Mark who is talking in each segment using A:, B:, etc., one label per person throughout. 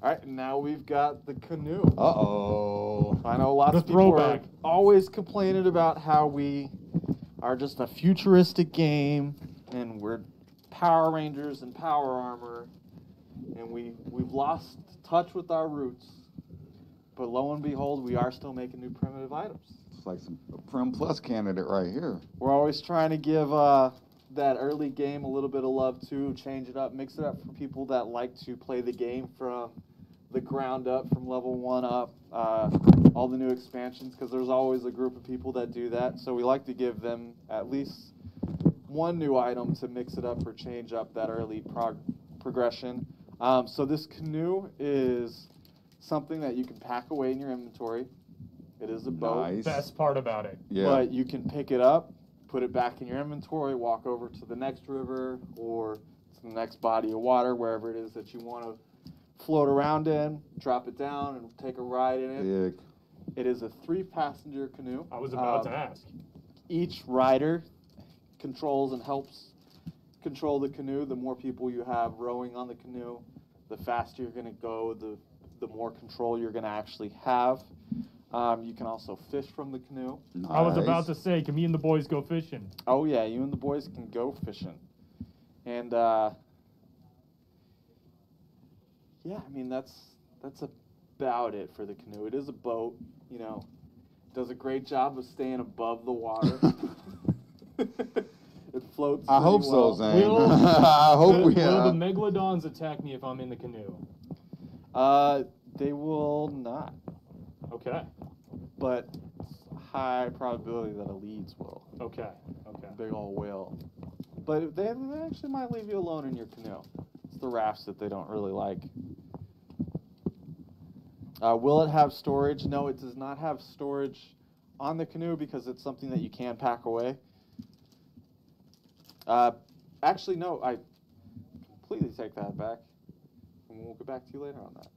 A: All right, now we've got the canoe.
B: Uh oh.
A: I know lots
C: The
A: of people
C: throwback.
A: are always complaining about how we are just a futuristic game and we're Power Rangers and Power Armor and we we've lost touch with our roots. But lo and behold, we are still making new primitive items.
B: It's like some Prim Plus candidate right here.
A: We're always trying to give uh, that early game a little bit of love too, change it up, mix it up for people that like to play the game from the ground up, from level one up, uh, all the new expansions, because there's always a group of people that do that. So we like to give them at least one new item to mix it up or change up that early prog- progression. Um, so this canoe is something that you can pack away in your inventory. It is a boat.
B: Nice.
C: Best part about it.
B: Yeah.
A: But you can pick it up, put it back in your inventory, walk over to the next river or to the next body of water, wherever it is that you want to float around in, drop it down, and take a ride in it.
B: Big.
A: It is a three passenger canoe.
C: I was about
A: Um,
C: to ask.
A: Each rider controls and helps control the canoe. The more people you have rowing on the canoe, the faster you're going to go, the, the more control you're going to actually have. Um, you can also fish from the canoe.
C: I was about to say, can me and the boys go fishing?
A: Oh yeah, you and the boys can go fishing, and uh, yeah, I mean that's that's about it for the canoe. It is a boat, you know, does a great job of staying above the water. it floats.
B: I hope
A: pretty
B: so. Zane.
C: Will-
B: I hope
C: will,
B: we.
C: will
B: Uh,
C: the megalodons attack me if I'm in the canoe?
A: Uh, they will not,
C: Okay.
A: but high probability that a Leeds will.
C: Okay. Okay.
A: Big old whale. But they, they actually might leave you alone in your canoe. It's the rafts that they don't really like. Uh, will it have storage? No, it does not have storage on the canoe because it's something that you can pack away. Uh, actually, no, I completely take that back. And we'll get back to you later on that.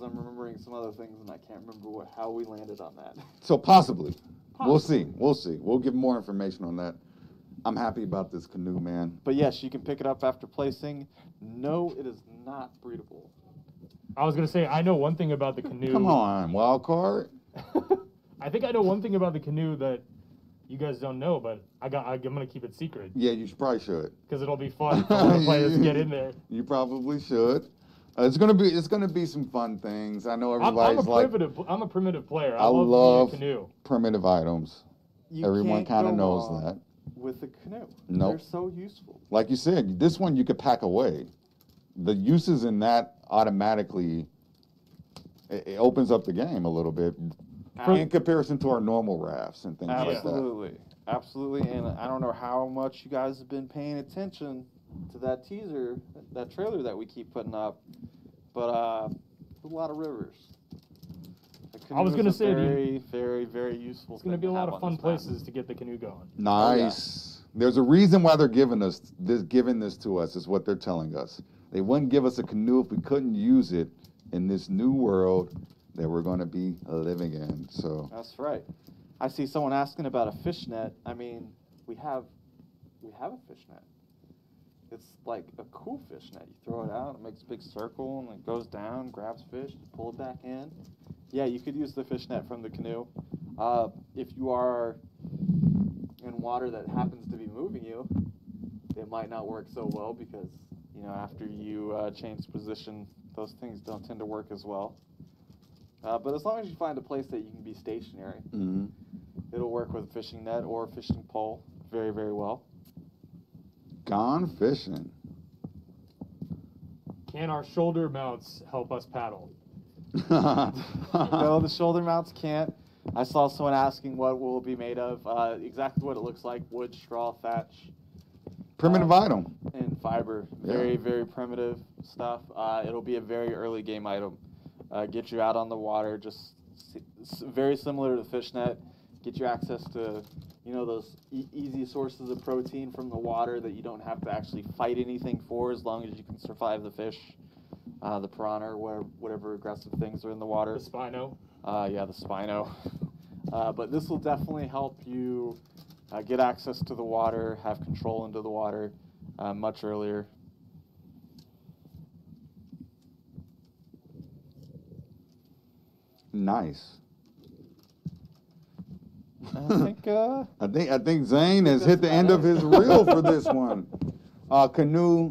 A: Because I'm remembering some other things and I can't remember what how we landed on that.
B: so possibly. We'll see. We'll see. We'll give more information on that. I'm happy about this canoe, man.
A: But yes, you can pick it up after placing. No, it is not breedable.
C: I was gonna say, I know one thing about the canoe.
B: Come on, wild card.
C: I think I know one thing about the canoe that you guys don't know, but I got. I'm gonna keep it secret
B: Yeah, you should, probably should.
C: because it'll be fun for all the players to get in there.
B: You probably should. Uh, it's gonna be. It's gonna be some fun things. I know
C: I'm, I'm
B: everybody's
C: a
B: like
C: primitive. I'm a primitive player. I,
B: I
C: love,
B: love-
C: canoe.
B: primitive items.
A: You
B: Everyone kind of knows
A: wrong
B: that.
A: With the canoe.
B: Nope.
A: They're so useful.
B: Like you said, this one you could pack away. The uses in that automatically it, it opens up the game a little bit in comparison to our normal rafts and things like that.
A: Absolutely. Absolutely. And I don't know how much you guys have been paying attention to that teaser, that trailer that we keep putting up. But uh a lot of rivers.
C: I was gonna say, the-
A: very, very, very useful.
C: It's gonna be a lot of fun
A: this map.
C: places to get the canoe going.
B: Nice. There's a reason why they're giving us this, giving this to us. Is what they're telling us. They wouldn't give us a canoe if we couldn't use it in this new world that we're going to be living in. So
A: That's right. I see someone asking about a fish net. I mean, we have we have a fish net. It's like a cool fish net. You throw it out, it makes a big circle, and it goes down, grabs fish, pull it back in. Yeah, you could use the fish net from the canoe. Uh, if you are in water that happens to be moving you, it might not work so well because you know after you uh, change position, those things don't tend to work as well. Uh, but as long as you find a place that you can be stationary,
B: mhm.
A: it'll work with a fishing net or a fishing pole very, very well.
B: Gone fishing.
C: Can our shoulder mounts help us paddle?
A: no, the shoulder mounts can't. I saw someone asking what will it be made of. Uh, exactly what it looks like: wood, straw, thatch,
B: Primitive
A: Uh,
B: item.
A: and fiber.
B: Yeah.
A: Very, very primitive stuff. Uh, it'll be a very early game item. Uh, get you out on the water, just s- s- very similar to the fish net get you access to you know those e easy sources of protein from the water that you don't have to actually fight anything for as long as you can survive the fish uh, the piranha or whatever, whatever, aggressive things are in the water.
C: The spino?
A: Uh, yeah the spino. Uh, but this will definitely help you uh, get access to the water have control into the water uh, much earlier.
B: Nice.
A: I think uh,
B: I think I think Zane has hit the end of his reel for this one. Uh, canoe